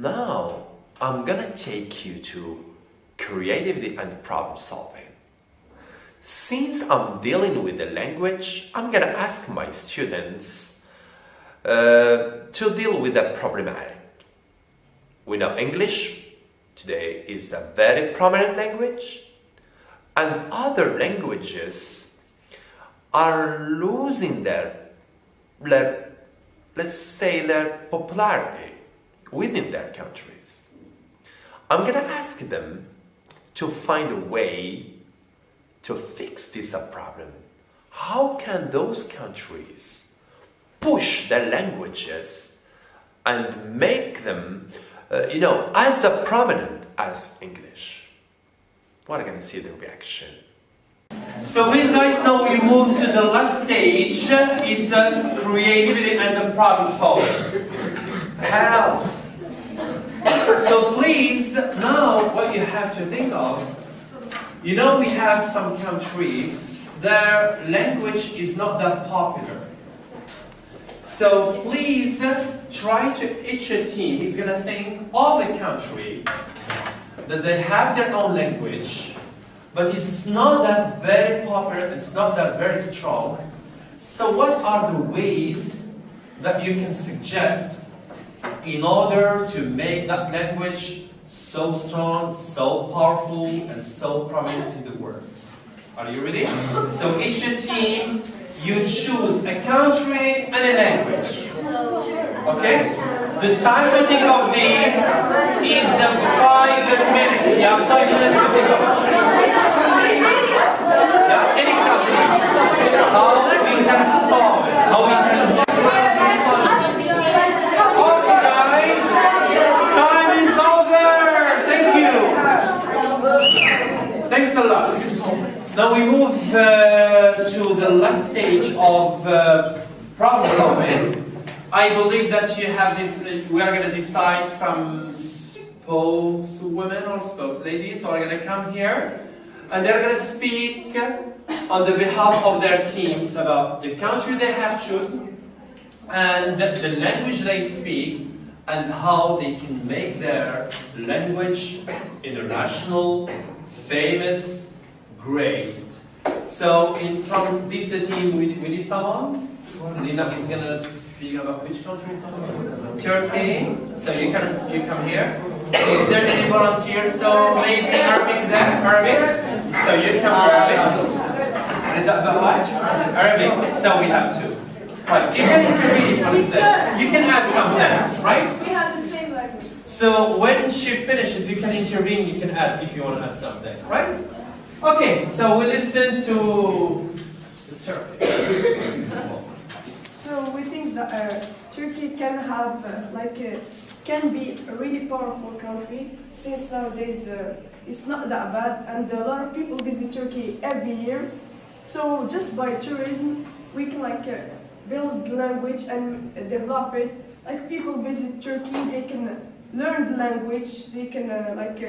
Now, I'm gonna take you to creativity and problem solving. Since I'm dealing with the language, I'm gonna ask my students uh, to deal with the problematic. We know English today is a very prominent language, and other languages are losing their, their let's say, their popularity within their countries. I'm gonna ask them to find a way to fix this problem. How can those countries push their languages and make them, uh, you know, as prominent as English? What are gonna see the reaction? So please guys, now we move to the last stage. It's uh, creativity and the problem solving. Help! So please, now what you have to think of, you know we have some countries, their language is not that popular. So please uh, try to, each team is going to think of a country that they have their own language, but it's not that very popular, it's not that very strong. So what are the ways that you can suggest in order to make that language so strong, so powerful, and so prominent in the world. Are you ready? So each team, you choose a country and a language. Okay? The time to think of these is five minutes. You have five minutes to think of yeah, any country. How we can solve it. How we can Okay, guys. Time is over. Thank you. Thanks a lot. Now we move uh, to the last stage of uh, problem solving. I believe that you have this, uh, we are going to decide some spokeswomen or spokesladies who are going to come here and they're going to speak on the behalf of their teams about the country they have chosen and the, the language they speak and how they can make their language international, famous, great. So in, from this team, we, we need someone. Lina is going to speak about which country? Turkey. So you can you come here. Is there any volunteers? So maybe Arabic there? Arabic? So you come Arabic. Arabic. So we have two. Right. You can intervene for a second. You can add something, right? We have the same language. So when she finishes, you can intervene, you can add if you want to add something, right? Okay, so we listen to Turkey. So we think that uh, Turkey can have uh, like uh, can be a really powerful country since nowadays uh, it's not that bad and a lot of people visit Turkey every year. So just by tourism we can like uh, build language and develop it. Like people visit Turkey, they can learn the language, they can uh, like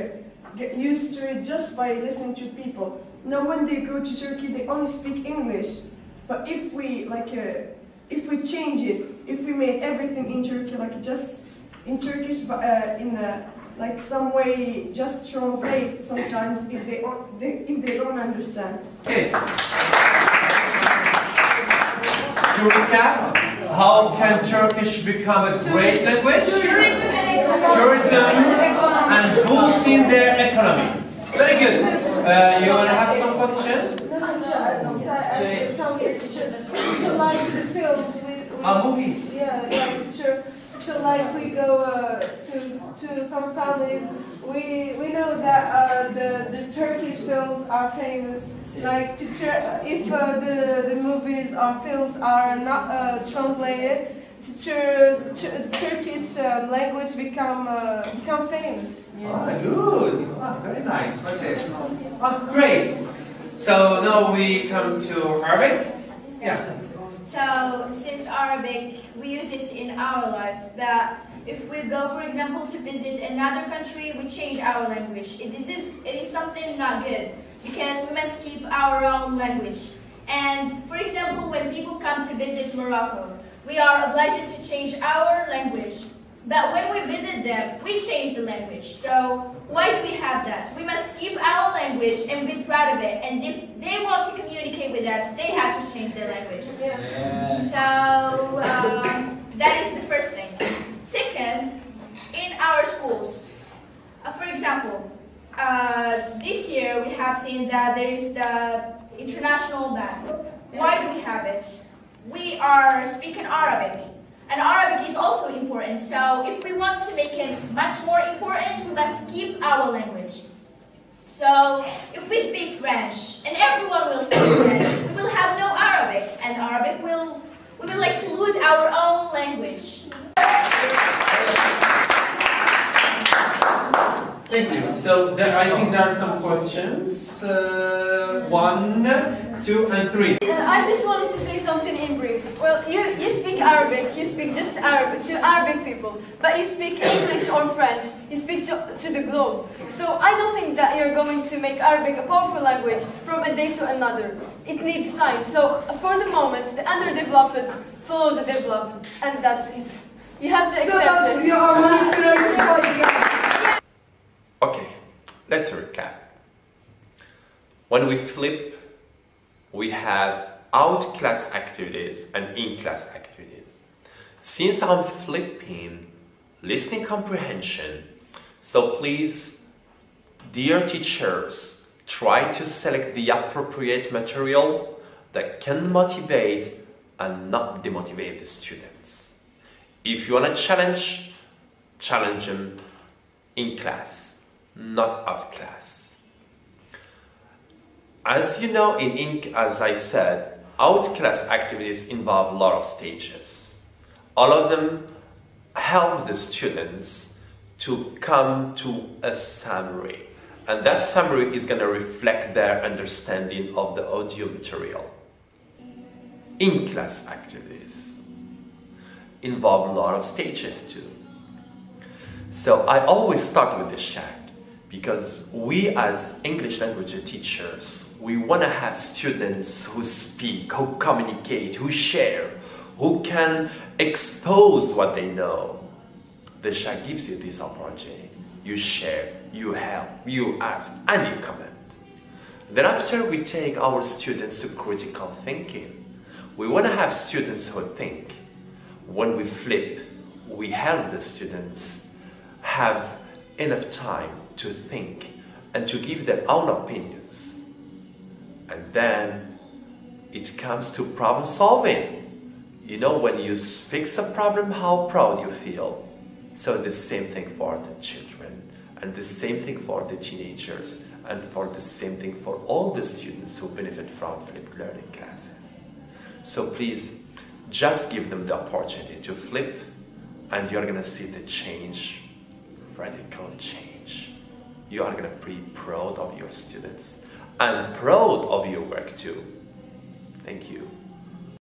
get used to it just by listening to people. Now when they go to Turkey, they only speak English. But if we like, uh, if we change it, if we made everything in Turkey like just in Turkish, but uh, in uh, like some way, just translate sometimes if they, they if they don't understand. Okay. To recap, how can Turkish become a great language? Tourism and economy. Tourism boosting their economy. Very good. Uh, you want to have some questions? So like the films, we, we Uh, movies. yeah, yeah, sure. So like we go uh, to to some families, we we know that uh, the the Turkish films are famous. Like to if uh, the the movies or films are not uh, translated, tur- Turkish um, language become uh, become famous. Ah, good. Ah, very nice. Okay. Ah, great. So now we come to Arabic. Yes. So, since Arabic, we use it in our lives, but if we go, for example, to visit another country, we change our language. It is, it is something not good, because we must keep our own language. And, for example, when people come to visit Morocco, we are obliged to change our language. But when we visit them, we change the language. So why do we have that? We must keep our language and be proud of it. And if they want to communicate with us, they have to change their language. So um, that is the first thing. Second, in our schools, uh, for example, uh, this year we have seen that there is the international ban. Why do we have it? We are speaking Arabic. And Arabic is also important, so if we want to make it much more important, we must keep our language. So, if we speak French, and everyone will speak French, we will have no Arabic, and Arabic will, we will like lose our own language. Thank you. So there, I think there are some questions. Uh, one, two, and three. Uh, I just wanted to say something in brief. Well, you, you speak Arabic, you speak just Arabic to Arabic people, but you speak English or French, you speak to, to the globe. So I don't think that you're going to make Arabic a powerful language from a day to another. It needs time. So for the moment, the underdeveloped follow the developed, and that's it. You have to accept it. Okay, let's recap. When we flip, we have out class activities and in class activities. Since I'm flipping listening comprehension, so please, dear teachers, try to select the appropriate material that can motivate and not demotivate the students. If you want to challenge, challenge them in class, not out class. As you know, in Inc, as I said, out class activities involve a lot of stages. All of them help the students to come to a summary. And that summary is going to reflect their understanding of the audio material. In class activities involve a lot of stages too. So I always start with the chat because we as English language teachers, we want to have students who speak, who communicate, who share, who can expose what they know. The chat gives you this opportunity. You share, you help, you ask, and you comment. Then after we take our students to critical thinking, we want to have students who think. When we flip, we help the students have enough time to think and to give their own opinions. And then it comes to problem solving. You know, when you fix a problem, how proud you feel. So the same thing for the children, and the same thing for the teenagers, and for the same thing for all the students who benefit from flipped learning classes. So please, just give them the opportunity to flip, and you're gonna see the change, radical change. You are gonna be proud of your students and proud of your work too. Thank you.